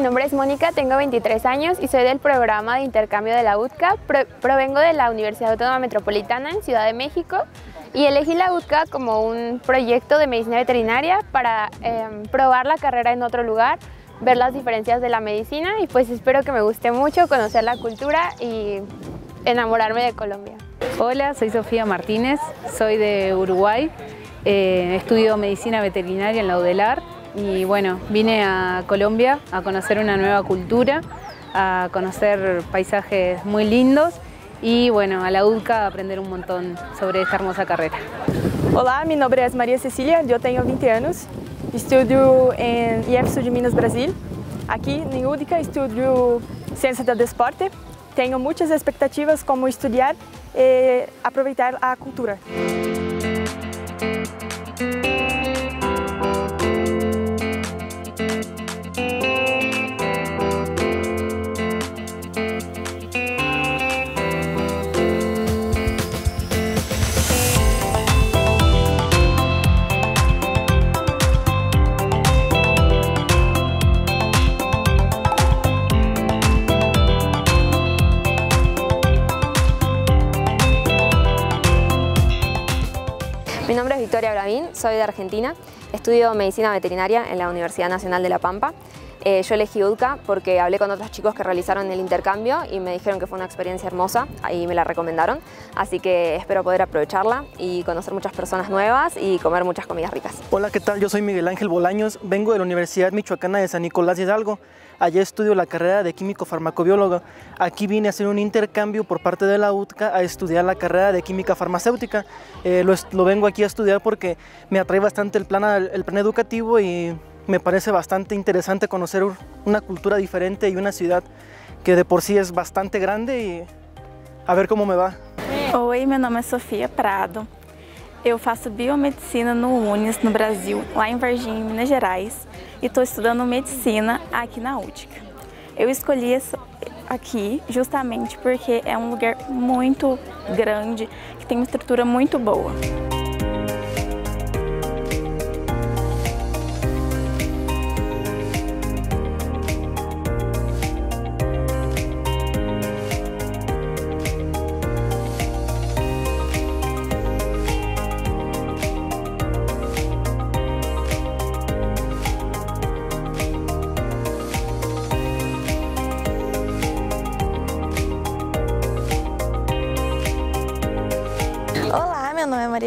Mi nombre es Mónica, tengo 23 años y soy del programa de intercambio de la UTCA. provengo de la Universidad Autónoma Metropolitana en Ciudad de México y elegí la UTCA como un proyecto de medicina veterinaria para em, probar la carrera en otro lugar, ver las diferencias de la medicina y pues espero que me guste mucho conocer la cultura y enamorarme de Colombia. Hola, soy Sofía Martínez, soy de Uruguay, eh, estudio medicina veterinaria en la UDELAR y bueno, vine a Colombia a conocer una nueva cultura, a conocer paisajes muy lindos y bueno, a la UDCA a aprender un montón sobre esta hermosa carrera. Olá, mi nombre es María Cecilia, yo tengo 20 años, estudio en IEFSU de Minas Brasil. Aquí en UDCA estudio Ciencia del Deporte. Tenho muitas expectativas como estudar e aproveitar a cultura. Mi nombre es Victoria Bravín, soy de Argentina, estudio Medicina Veterinaria en la Universidad Nacional de La Pampa. Eh, yo elegí UDCA porque hablé con otros chicos que realizaron el intercambio y me dijeron que fue una experiencia hermosa, ahí me la recomendaron, así que espero poder aprovecharla y conocer muchas personas nuevas y comer muchas comidas ricas. Hola, ¿qué tal? Yo soy Miguel Ángel Bolaños, vengo de la Universidad Michoacana de San Nicolás Hidalgo. Allá estudio la carrera de químico farmacobiólogo. Aquí vine a hacer un intercambio por parte de la UTCA a estudiar la carrera de química farmacéutica. Eh, lo, vengo aquí a estudiar porque me atrae bastante el plan, el plan educativo y me parece bastante interesante conocer una cultura diferente y una ciudad que de por sí es bastante grande y a ver cómo me va. Oi, meu nome é Sofia Prado. Eu faço biomedicina no UNES, no Brasil, lá em Varginha, Minas Gerais, e estou estudando medicina aqui na UTICA. Eu escolhi aqui justamente porque é um lugar muito grande, que tem uma estrutura muito boa.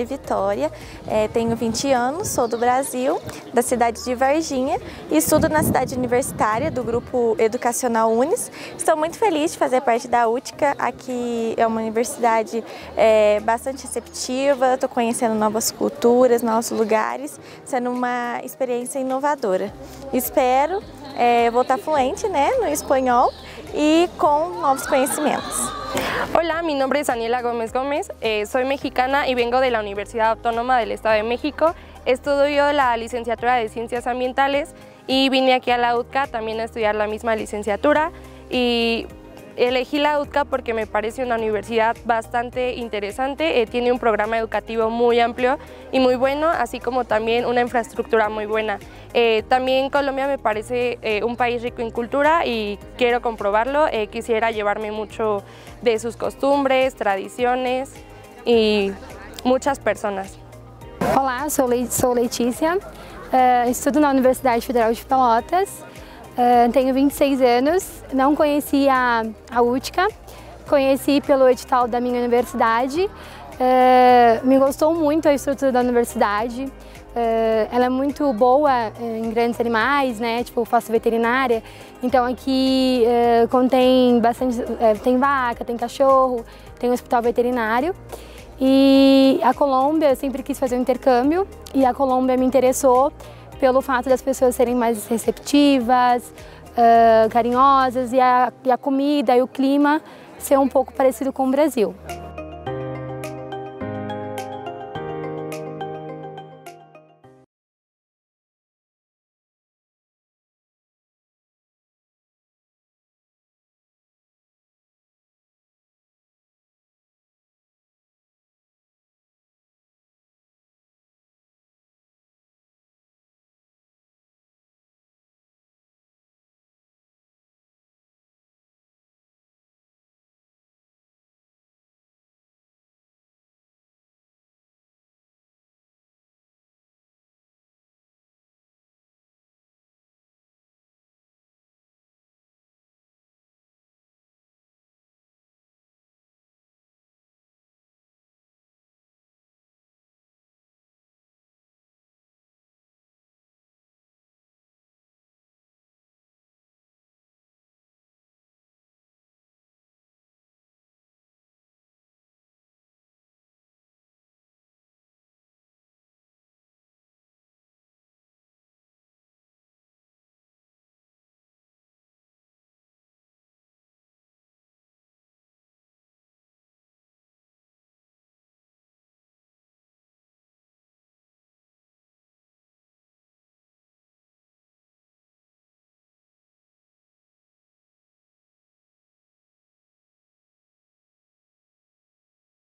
Vitória, é, tenho 20 anos, sou do Brasil, da cidade de Varginha e estudo na cidade universitária do grupo educacional Unis. Estou muito feliz de fazer parte da UTCA, aqui é uma universidade é, bastante receptiva, estou conhecendo novas culturas, novos lugares, sendo uma experiência inovadora. Espero é, fluente né, no espanhol y con nuevos conocimientos. Hola, mi nombre es Daniela Gómez Gómez, eh, soy mexicana y vengo de la Universidad Autónoma del Estado de México. Estudio la licenciatura de Ciencias Ambientales y vine aquí a la UTCA también a estudiar la misma licenciatura y Elegí la UTCA porque me parece una universidad bastante interesante, eh, tiene un programa educativo muy amplio y muy bueno, así como también una infraestructura muy buena. Eh, también Colombia me parece eh, un país rico en cultura y quiero comprobarlo, quisiera llevarme mucho de sus costumbres, tradiciones y muchas personas. Hola, soy, soy estudio en la Universidad Federal de Pelotas, Uh, tenho 26 anos, não conheci a, a UTCA, conheci pelo edital da minha universidade. Uh, me gostou muito a estrutura da universidade. Uh, ela é muito boa em grandes animais, né? Tipo, eu faço veterinária. Então aqui contém bastante, tem vaca, tem cachorro, tem um hospital veterinário. E a Colômbia, eu sempre quis fazer um intercâmbio e a Colômbia me interessou pelo fato das pessoas serem mais receptivas, uh, carinhosas e a, e a comida e o clima ser um pouco parecido com o Brasil.